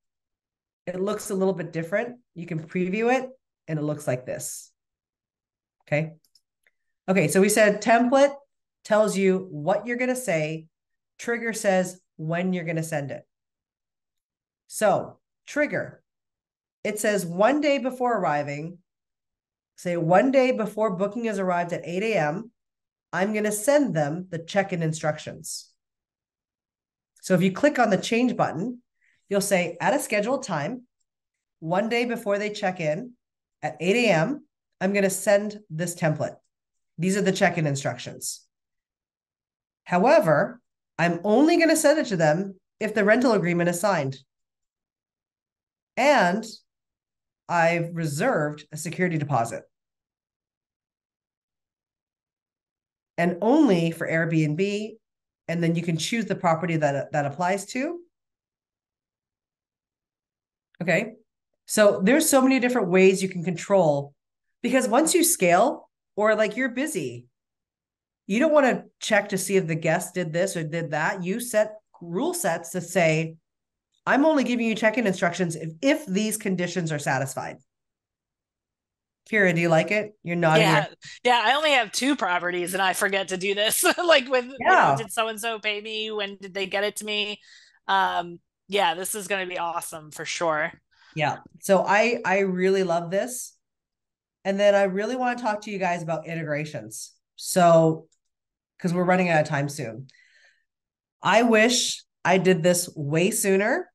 Speaker 1: it looks a little bit different. You can preview it and it looks like this. Okay. Okay, so we said template tells you what you're going to say. Trigger says when you're going to send it. So Trigger. It says one day before arriving, say one day before booking has arrived at 8 a.m., I'm going to send them the check in instructions. So if you click on the change button, you'll say at a scheduled time, one day before they check in at 8 a.m., I'm going to send this template. These are the check in instructions. However, I'm only going to send it to them if the rental agreement is signed. And I've reserved a security deposit. And only for Airbnb. And then you can choose the property that that applies to. Okay. So there's so many different ways you can control because once you scale or like you're busy, you don't want to check to see if the guest did this or did that. You set rule sets to say, I'm only giving you check-in instructions if, if these conditions are satisfied. Kira, do you like it? You're not.
Speaker 2: Yeah, yeah. I only have two properties, and I forget to do this. like with, yeah. Did so and so pay me? When did they get it to me? Um, yeah, this is going to be awesome for sure.
Speaker 1: Yeah. So I I really love this, and then I really want to talk to you guys about integrations. So, because we're running out of time soon, I wish I did this way sooner.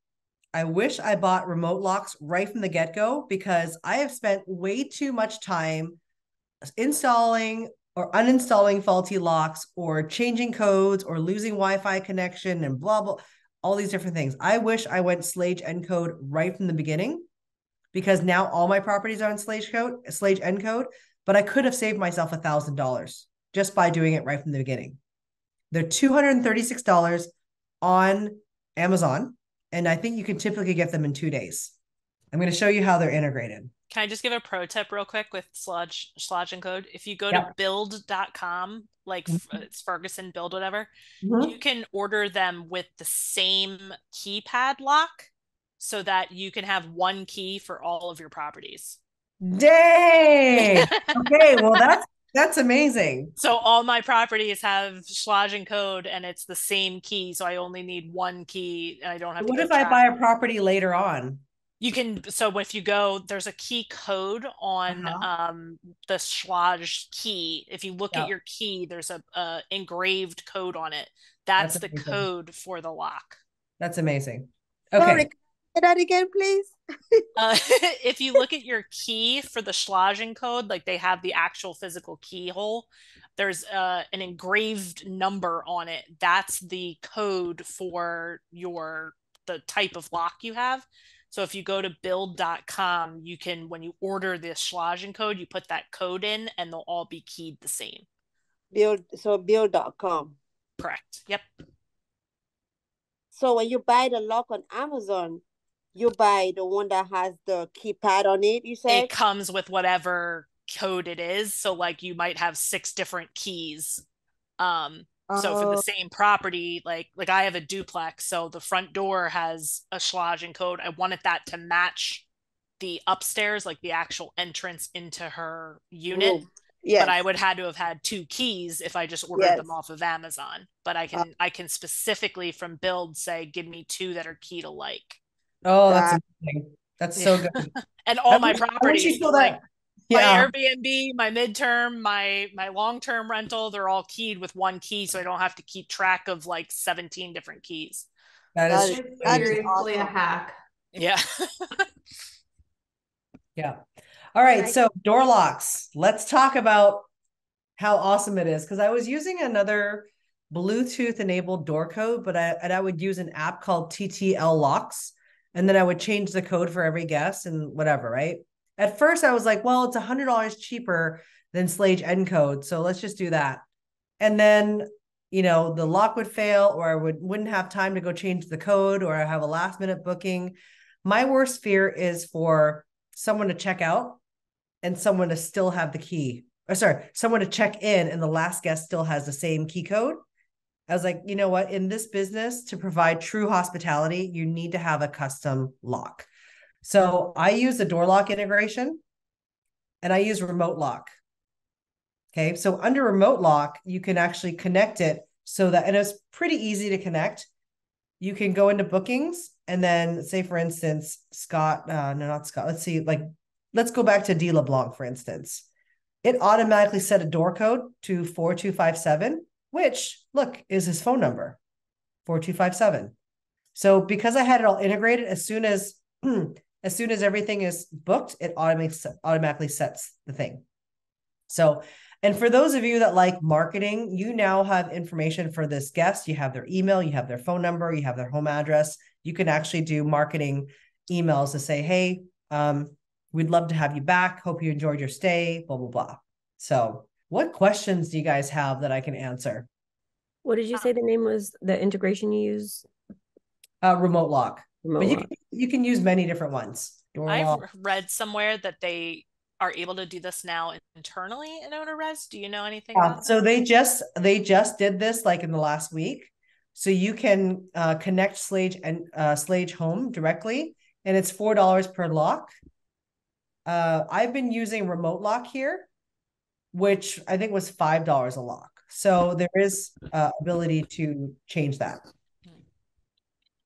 Speaker 1: I wish I bought remote locks right from the get go because I have spent way too much time installing or uninstalling faulty locks or changing codes or losing Wi-Fi connection and blah blah all these different things. I wish I went Schlage Encode right from the beginning because now all my properties are on Schlage code, Schlage Encode, but I could have saved myself a thousand dollars just by doing it right from the beginning. They're $236 on Amazon, and I think you can typically get them in two days. I'm going to show you how they're integrated.
Speaker 2: Can I just give a pro tip real quick with Schlage Schlage Encode? If you go to build.com, like mm-hmm. it's Ferguson build whatever, mm-hmm. you can order them with the same keypad lock so that you can have one key for all of your properties.
Speaker 1: Dang. okay, well that's that's amazing.
Speaker 2: So all my properties have Schlage code and it's the same key. So I only need one key and I don't have
Speaker 1: what if I buy a property later on?
Speaker 2: you can so if you go there's a key code on uh-huh. um the Schlage key if you look yep. at your key there's a, a, engraved code on it that's, that's the amazing. code for the lock
Speaker 1: that's amazing okay Sorry,
Speaker 4: say that again please
Speaker 2: uh, if you look at your key for the Schlage code, like they have the actual physical keyhole there's uh, an engraved number on it that's the code for your the type of lock you have so if you go to build.com, you can, when you order this Schlage code, you put that code in and they'll all be keyed the same.
Speaker 4: Build, so build.com.
Speaker 2: Correct. Yep.
Speaker 4: So when you buy the lock on Amazon, you buy the one that has the keypad on it, you say?
Speaker 2: It comes with whatever code it is. So like you might have six different keys. Um, so for the oh. same property, like like I have a duplex, so the front door has a Schlage Encode. I wanted that to match the upstairs, like the actual entrance into her unit. Yes. But I would had to have had two keys if I just ordered yes. them off of Amazon. But I can uh, I can specifically from build say give me two that are key to like.
Speaker 1: Oh, that's amazing. That's so good.
Speaker 2: and all my properties. Like, yeah. my Airbnb, my midterm, my my long term rental, they're all keyed with one key, so I don't have to keep track of like seventeen different keys.
Speaker 3: That is that is awesome. a hack.
Speaker 2: Yeah.
Speaker 1: yeah. All right. So door locks. Let's talk about how awesome it is because I was using another Bluetooth enabled door code, but I and I would use an app called TTL Locks, and then I would change the code for every guest and whatever, right? At first, I was like, well, it's a hundred dollars cheaper than Schlage Encode, so let's just do that. And then, you know, the lock would fail, or I would wouldn't have time to go change the code, or I have a last minute booking. My worst fear is for someone to check out and someone to still have the key. Or sorry, someone to check in and the last guest still has the same key code. I was like, you know what? In this business, to provide true hospitality, you need to have a custom lock. So I use the door lock integration and I use RemoteLock. Okay. So under RemoteLock, you can actually connect it so that, and it's pretty easy to connect. You can go into bookings and then say, for instance, Scott, uh, no, not Scott. Let's see, like, let's go back to D LeBlanc, for instance. It automatically set a door code to 4257, which look is his phone number 4257. So because I had it all integrated, as soon as as soon as everything is booked, it automatically automatically sets the thing. So, and for those of you that like marketing, you now have information for this guest. You have their email, you have their phone number, you have their home address. You can actually do marketing emails to say, "Hey, um, we'd love to have you back. Hope you enjoyed your stay." Blah blah blah. So, what questions do you guys have that I can answer?
Speaker 5: What did you say the name was? The integration you use?
Speaker 1: Uh, RemoteLock. But you can, you can use many different ones.
Speaker 2: I've read somewhere that they are able to do this now internally in OwnerRez. Do you know anything?
Speaker 1: Yeah, so they just they just did this like in the last week. So you can uh, connect Schlage and uh, Schlage Home directly, and it's four dollars per lock. Uh, I've been using RemoteLock here, which I think was five dollars a lock. So there is uh, ability to change that.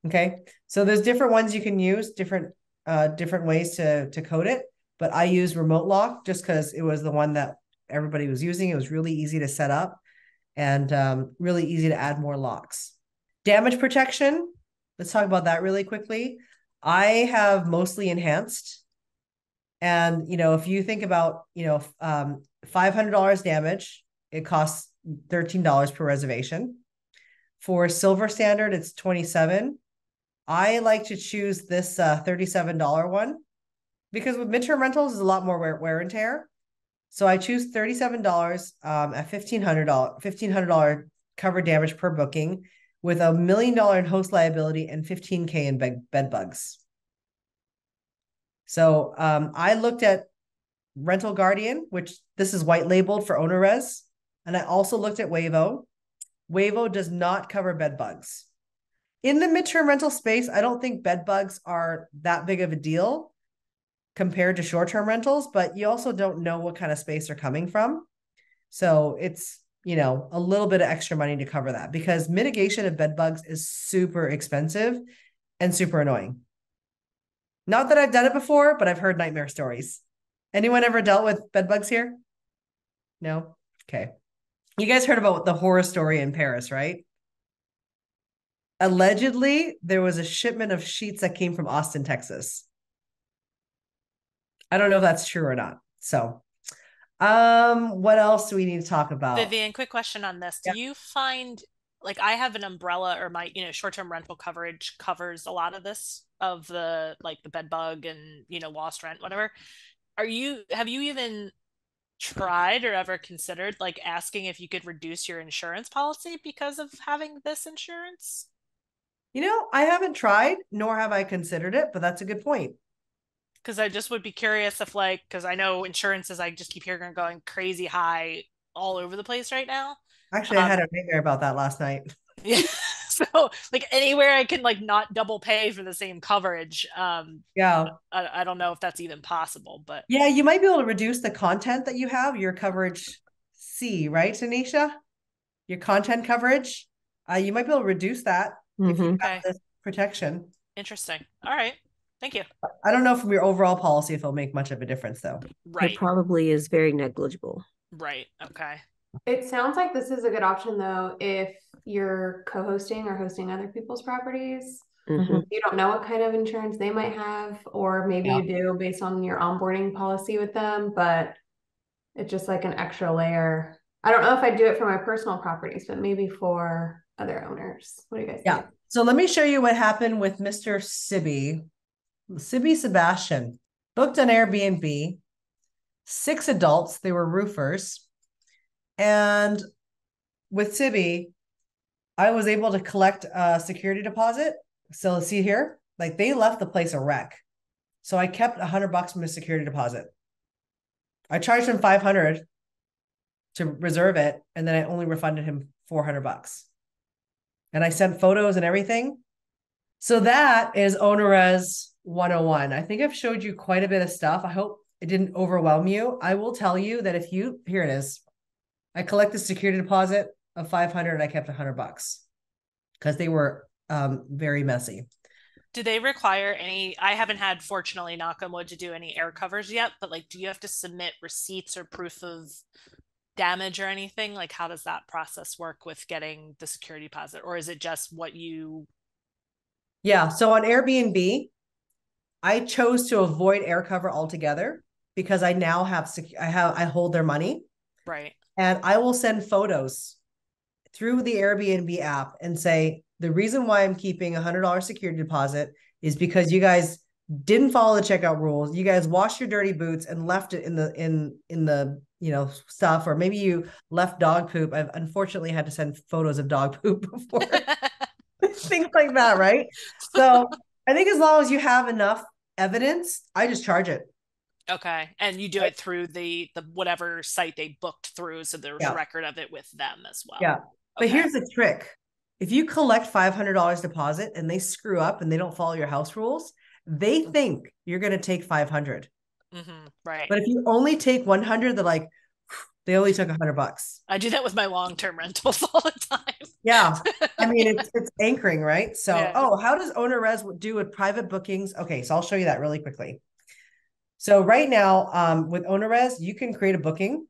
Speaker 1: Okay. So there's different ones you can use, different uh different ways to to code it. But I use RemoteLock just because it was the one that everybody was using. It was really easy to set up and um, really easy to add more locks. Damage protection. Let's talk about that really quickly. I have mostly enhanced. And, you know, if you think about, you know, um, $500 damage, it costs $13 per reservation. For silver standard, it's 27. I like to choose this uh, $37 one because with midterm rentals is a lot more wear, wear and tear. So I choose $37 um, at $1,500, $1,500 cover damage per booking with a million dollar in host liability and 15K in bed, bed bugs. So um, I looked at Rental Guardian, which this is white labeled for OwnerRez. And I also looked at Waivo. Waivo does not cover bed bugs. In the midterm rental space, I don't think bed bugs are that big of a deal compared to short-term rentals, but you also don't know what kind of space they're coming from. So it's, you know, a little bit of extra money to cover that because mitigation of bed bugs is super expensive and super annoying. Not that I've done it before, but I've heard nightmare stories. Anyone ever dealt with bed bugs here? No? Okay. You guys heard about the horror story in Paris, right? Allegedly, there was a shipment of sheets that came from Austin, Texas. I don't know if that's true or not. So, um, what else do we need to talk about?
Speaker 2: Vivian, quick question on this. Do you find like I have an umbrella or my, you know, short-term rental coverage covers a lot of this of the like the bed bug and, you know, lost rent, whatever. Are you have you even tried or ever considered like asking if you could reduce your insurance policy because of having this insurance?
Speaker 1: You know, I haven't tried, nor have I considered it, but that's a good point
Speaker 2: because I just would be curious if like because I know insurances I just keep hearing going crazy high all over the place right now.
Speaker 1: Actually, um, I had a nightmare about that last night.
Speaker 2: Yeah. so like anywhere I can like not double pay for the same coverage. Um
Speaker 1: yeah.
Speaker 2: I, I don't know if that's even possible, but
Speaker 1: yeah, you might be able to reduce the content that you have, your coverage C, right, Tanisha? Your content coverage. Uh, you might be able to reduce that mm-hmm. if you mm-hmm. have okay. this protection.
Speaker 2: Interesting. All right. Thank you.
Speaker 1: I don't know from your overall policy if it'll make much of a difference though.
Speaker 2: Right.
Speaker 5: It probably is very negligible.
Speaker 2: Right. Okay.
Speaker 3: It sounds like this is a good option though if you're co-hosting or hosting other people's properties. Mm-hmm. You don't know what kind of insurance they might have, or maybe yeah. you do based on your onboarding policy with them, but it's just like an extra layer. I don't know if I'd do it for my personal properties, but maybe for other owners. What do you guys
Speaker 1: yeah. think? So let me show you what happened with Mr. Sibby Sibby Sebastian booked an Airbnb, six adults, they were roofers. And with Sibby, I was able to collect a security deposit. So see here, like they left the place a wreck. So I kept a hundred bucks from the security deposit. I charged him 500 to reserve it. And then I only refunded him 400 bucks. And I sent photos and everything. So that is OwnerRez 101. I think I've showed you quite a bit of stuff. I hope it didn't overwhelm you. I will tell you that if you here it is. I collected security deposit of 500 and I kept 100 bucks because they were um, very messy.
Speaker 2: Do they require any? I haven't had, fortunately, knock on wood, to do any AirCovers yet, but like, do you have to submit receipts or proof of damage or anything? Like, how does that process work with getting the security deposit, or is it just what you?
Speaker 1: Yeah. So on Airbnb, I chose to avoid AirCover altogether because I now have sec- I have I hold their money.
Speaker 2: Right.
Speaker 1: And I will send photos through the Airbnb app and say the reason why I'm keeping a hundred dollar security deposit is because you guys didn't follow the checkout rules. You guys washed your dirty boots and left it in the in in the you know stuff, or maybe you left dog poop. I've unfortunately had to send photos of dog poop before. Things like that, right? So I think as long as you have enough evidence, I just charge it.
Speaker 2: Okay. And you do it through the the whatever site they booked through so there's yeah. a record of it with them as well.
Speaker 1: Yeah. But okay. here's the trick. If you collect $500 deposit and they screw up and they don't follow your house rules, they mm-hmm. think you're going to take 500.
Speaker 2: Mm-hmm. Right.
Speaker 1: But if you only take 100, they're like, they only took a hundred bucks.
Speaker 2: I do that with my long-term rentals all the time.
Speaker 1: Yeah. I mean, it's, it's anchoring, right? So, yeah. oh, how does OwnerRez do with private bookings? Okay. So I'll show you that really quickly. So right now, um, with OwnerRez, you can create a booking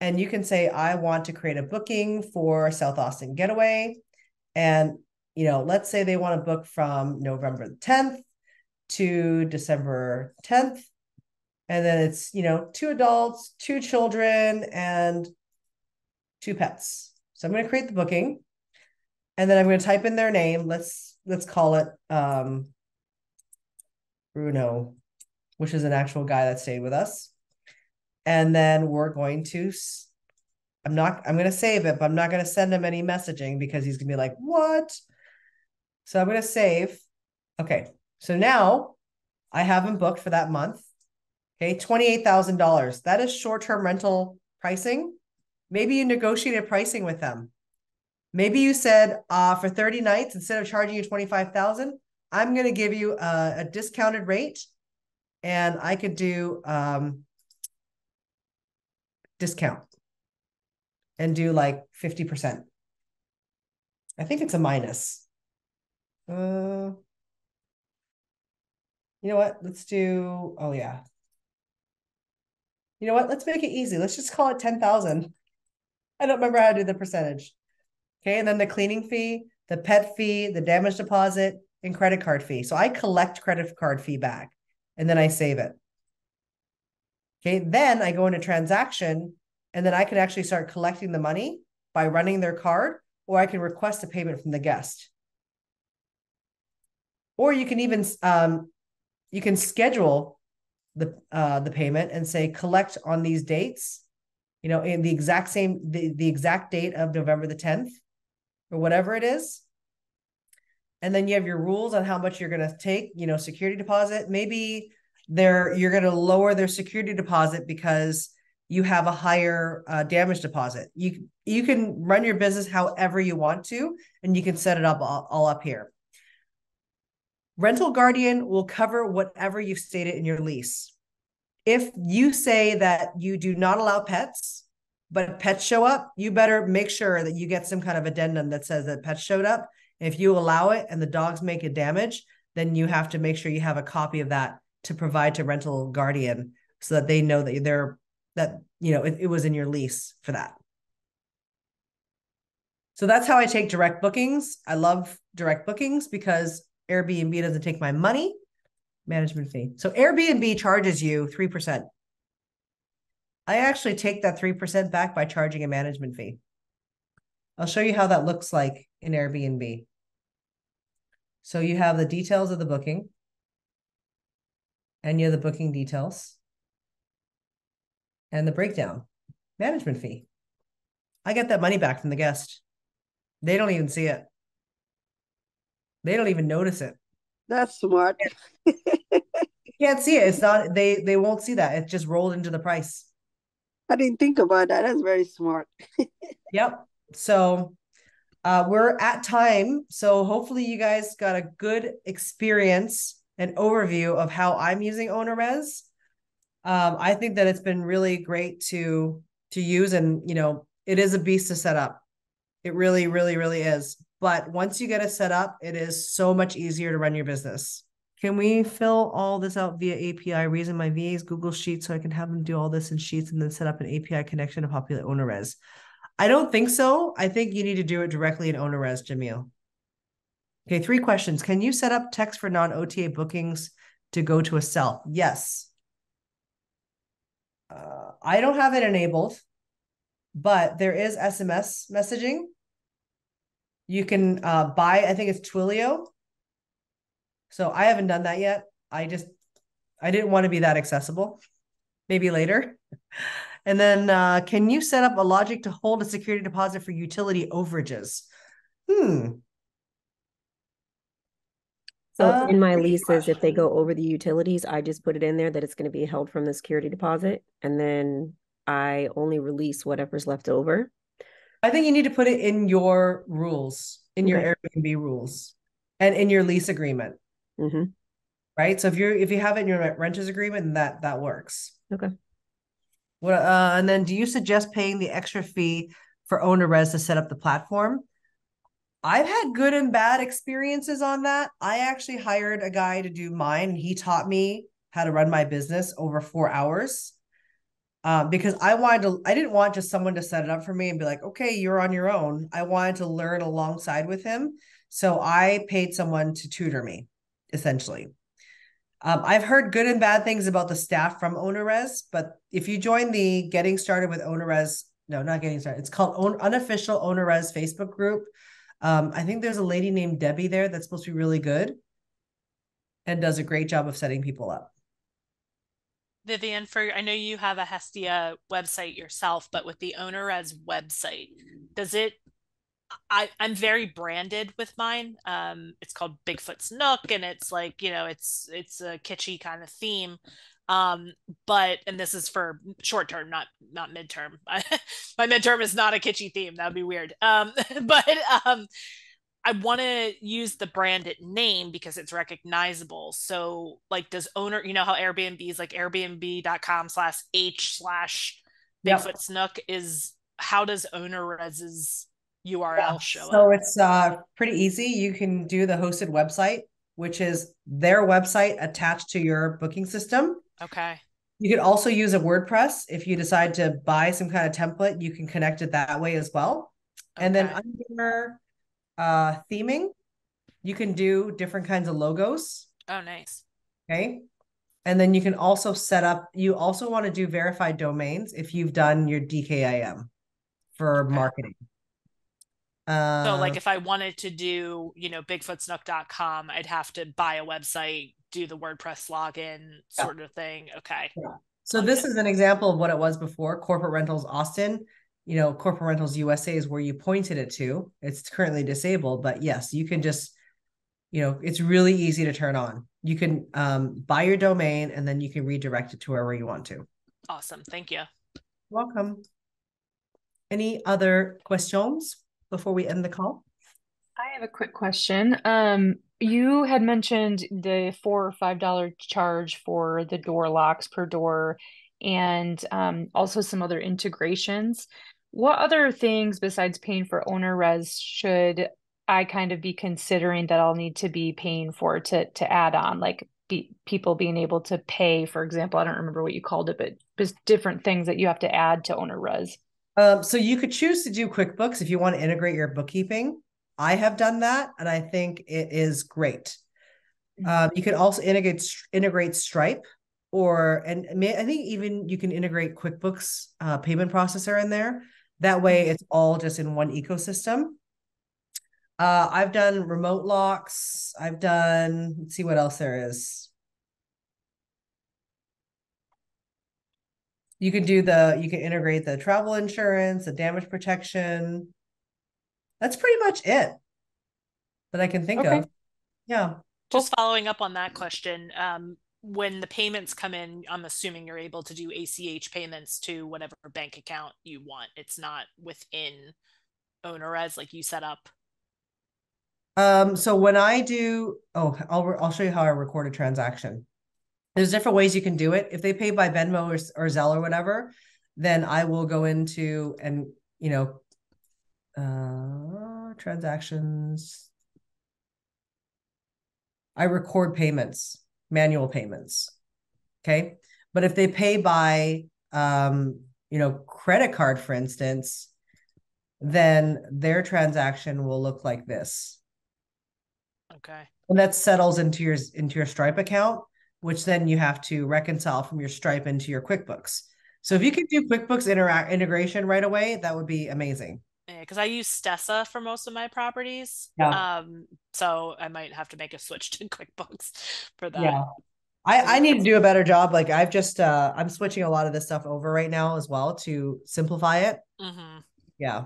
Speaker 1: and you can say, I want to create a booking for South Austin getaway. And you know, let's say they want to book from November 10th to December 10th. And then it's, you know, two adults, two children, and two pets. So I'm going to create the booking. And then I'm going to type in their name. Let's let's call it um Bruno, which is an actual guy that stayed with us. And then we're going to I'm not I'm going to save it, but I'm not going to send him any messaging because he's going to be like, "What?" So I'm going to save. Okay. So now I have him booked for that month. Okay, $28,000. That is short-term rental pricing. Maybe you negotiated pricing with them. Maybe you said uh, for 30 nights, instead of charging you 25,000, I'm going to give you a, a, discounted rate and I could do um, discount and do like 50%. I think it's a minus. Uh, you know what? Let's do, oh yeah. You know what? Let's make it easy. Let's just call it 10,000. I don't remember how to do the percentage. Okay. And then the cleaning fee, the pet fee, the damage deposit, and credit card fee. So I collect credit card fee back and then I save it. Okay. Then I go into transaction and then I can actually start collecting the money by running their card, or I can request a payment from the guest. Or you can even um, you can schedule the uh, the payment and say collect on these dates you know, in the exact same the, the exact date of November the 10th or whatever it is. And then you have your rules on how much you're going to take, you know, security deposit. Maybe they're you're going to lower their security deposit because you have a higher uh, damage deposit. You you can run your business however you want to, and you can set it up all, all up here. Rental Guardian will cover whatever you've stated in your lease if you say that you do not allow pets, but pets show up, you better make sure that you get some kind of addendum that says that pets showed up. If you allow it and the dogs make a damage, then you have to make sure you have a copy of that to provide to Rental Guardian so that they know that they're that you know it, it was in your lease for that. So that's how I take direct bookings. I love direct bookings because Airbnb doesn't take my money management fee. So Airbnb charges you 3%. I actually take that 3% back by charging a management fee. I'll show you how that looks like in Airbnb. So you have the details of the booking and you have the booking details and the breakdown management fee. I get that money back from the guest. They don't even see it. They don't even notice it.
Speaker 4: That's smart.
Speaker 1: you can't see it. It's not they they won't see that. It just rolled into the price.
Speaker 4: I didn't think about that. That's very smart.
Speaker 1: yep. So uh, we're at time. So hopefully you guys got a good experience and overview of how I'm using OwnerRez. Um, I think that it's been really great to to use, and you know, it is a beast to set up. It really, really, really is. But once you get it set up, it is so much easier to run your business. Can we fill all this out via API? Reason my VA's Google Sheets so I can have them do all this in Sheets and then set up an API connection to populate OwnerRez. I don't think so. I think you need to do it directly in OwnerRez, Jamil. Okay, three questions. Can you set up text for non-OTA bookings to go to a cell? Yes. Uh, I don't have it enabled, but there is SMS messaging you can uh, buy, I think it's Twilio. So I haven't done that yet. I just, I didn't want to be that accessible. Maybe later. And then uh, can you set up a logic to hold a security deposit for utility overages? Hmm.
Speaker 5: So uh, in my leases, if they go over the utilities, I just put it in there that it's going to be held from the security deposit. And then I only release whatever's left over.
Speaker 1: I think you need to put it in your rules, in your okay. Airbnb rules, and in your lease agreement.
Speaker 5: Mm-hmm.
Speaker 1: Right. So if you're if you have it in your renters agreement, that that works.
Speaker 5: Okay.
Speaker 1: What uh, and then do you suggest paying the extra fee for OwnerRez to set up the platform? I've had good and bad experiences on that. I actually hired a guy to do mine. He taught me how to run my business over four hours um, because I wanted to, I didn't want just someone to set it up for me and be like, okay, you're on your own. I wanted to learn alongside with him So I paid someone to tutor me, essentially. Um, I've heard good and bad things about the staff from OwnerRez, but if you join the Getting Started with OwnerRez, no, not Getting Started, it's called Unofficial OwnerRez Facebook group. Um, I think there's a lady named Debbie there that's supposed to be really good and does a great job of setting people up.
Speaker 2: Vivian, for I know you have a Hestia website yourself, but with the OwnerRez website, does it I, I'm very branded with mine. Um, it's called Bigfoot's Nook, and it's like you know, it's it's a kitschy kind of theme. Um, but and this is for short term, not not midterm. My midterm is not a kitschy theme. That'd be weird. Um, but um, I want to use the branded name because it's recognizable. So, like, does owner, you know how Airbnb is like Airbnb.com slash H slash Bigfoot's. Nook is how does OwnerRez's URL yeah. show
Speaker 1: so up? it's uh pretty easy. You can do the hosted website, which is their website attached to your booking system.
Speaker 2: Okay.
Speaker 1: You can also use a WordPress if you decide to buy some kind of template. You can connect it that way as well. Okay. And then under uh, theming, you can do different kinds of logos.
Speaker 2: Oh, nice.
Speaker 1: Okay. And then you can also set up, you also want to do verified domains if you've done your DKIM for okay. marketing.
Speaker 2: Uh, so like if I wanted to do, you know, bigfootsnook.com, I'd have to buy a website, do the WordPress login sort of thing. Okay.
Speaker 1: Yeah. So this is an example of what it was before corporate rentals Austin. You know, corporate rentals USA is where you pointed it to. It's currently disabled, but yes, you can just, you know, it's really easy to turn on. You can um, buy your domain and then you can redirect it to wherever you want to.
Speaker 2: Awesome. Thank you.
Speaker 1: Welcome. Any other questions? Before we end the call?
Speaker 6: I have a quick question. Um, you had mentioned the four or five dollar charge for the door locks per door, and um, also some other integrations. What other things besides paying for OwnerRez should I kind of be considering that I'll need to be paying for to to add on, like be, people being able to pay, for example. I don't remember what you called it, but just different things that you have to add to OwnerRez.
Speaker 1: Um, so you could choose to do QuickBooks if you want to integrate your bookkeeping. I have done that, and I think it is great. Um, you can also integrate integrate Stripe, or and I think even you can integrate QuickBooks uh, payment processor in there. That way, mm-hmm. it's all just in one ecosystem. Uh, I've done remote locks. I've done. Let's see what else there is. You can do the you can integrate the travel insurance the damage protection. That's pretty much it that i can think okay. of. Yeah.
Speaker 2: Just following up on that question um, when the payments come in i'm assuming you're able to do ach payments to whatever bank account you want. It's not within OwnerRez like you set up?
Speaker 1: Um so when i do oh i'll i'll show you how i record a transaction there's different ways you can do it. If they pay by Venmo or, or Zelle or whatever, then I will go into and you know uh transactions. I record payments, manual payments. Okay. But if they pay by um, you know, credit card, for instance, then their transaction will look like this.
Speaker 2: Okay.
Speaker 1: And that settles into your into your Stripe account which then you have to reconcile from your Stripe into your QuickBooks. So if you could do QuickBooks interact integration right away, that would be amazing.
Speaker 2: Yeah, because I use Stessa for most of my properties. Yeah. Um, so I might have to make a switch to QuickBooks for that.
Speaker 1: Yeah. I, I need to do a better job. Like I've just uh I'm switching a lot of this stuff over right now as well to simplify it. Mm-hmm. Yeah.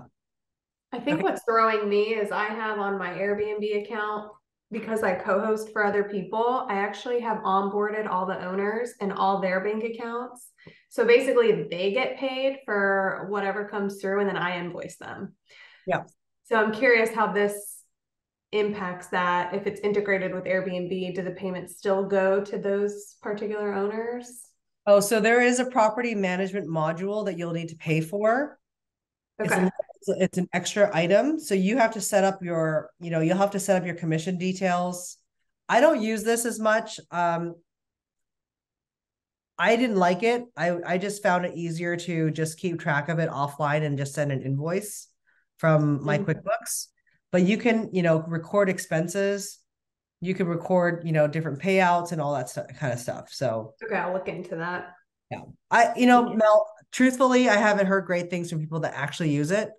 Speaker 3: I think okay. what's throwing me is I have on my Airbnb account because I co-host for other people, I actually have onboarded all the owners and all their bank accounts. So basically they get paid for whatever comes through and then I invoice them.
Speaker 1: Yeah.
Speaker 3: So I'm curious how this impacts that if it's integrated with Airbnb, do the payments still go to those particular owners?
Speaker 1: Oh, so there is a property management module that you'll need to pay for. Okay. It's, it's an extra item. So you have to set up your, you know, you'll have to set up your commission details. I don't use this as much. Um, I didn't like it. I, I just found it easier to just keep track of it offline and just send an invoice from my mm-hmm. QuickBooks. but you can, you know, record expenses. You can record, you know, different payouts and all that stuff, kind of stuff. So
Speaker 3: okay, I'll look into that.
Speaker 1: Yeah, I, you know, Mel, truthfully, I haven't heard great things from people that actually use it.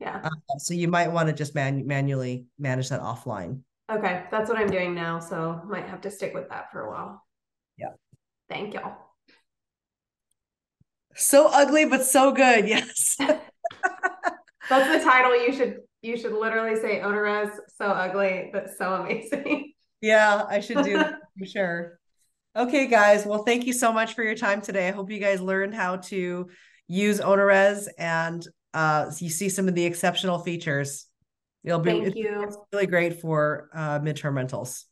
Speaker 3: Yeah.
Speaker 1: Uh, so you might want to just man- manually manage that offline.
Speaker 3: Okay, that's what I'm doing now. So might have to stick with that for a while.
Speaker 1: Yeah.
Speaker 3: Thank y'all.
Speaker 1: So ugly, but so good. Yes.
Speaker 3: That's the title. You should you should literally say OwnerRez so ugly but so amazing.
Speaker 1: Yeah, I should do for sure. Okay, guys. Well, thank you so much for your time today. I hope you guys learned how to use OwnerRez and uh, you see some of the exceptional features. It'll be
Speaker 3: thank you.
Speaker 1: really great for uh, midterm rentals.